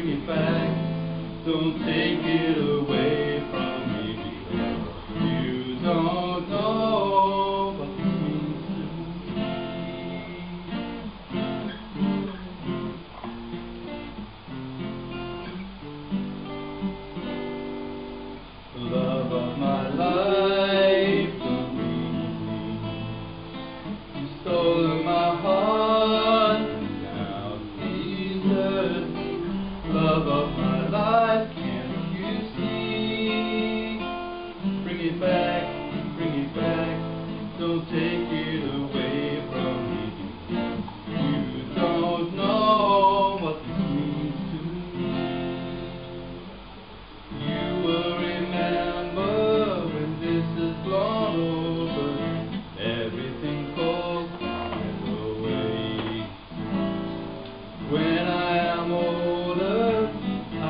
bring it back. Don't take it away from me you don't know what this means to me. Love of my life, don't leave me. You stole my heart, now me. Love of my life, can't you see? Bring it back, bring it back, don't take it away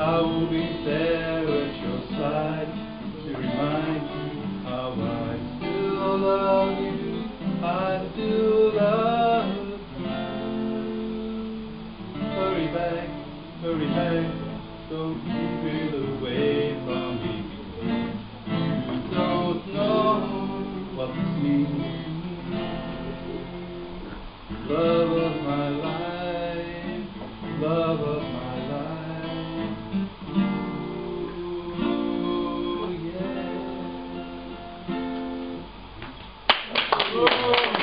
I will be there at your side to remind you how I still love you. I still love you. Hurry back, hurry back, don't keep it away from me. You don't know what this means. Love of my life, love of Whoa.